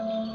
Um...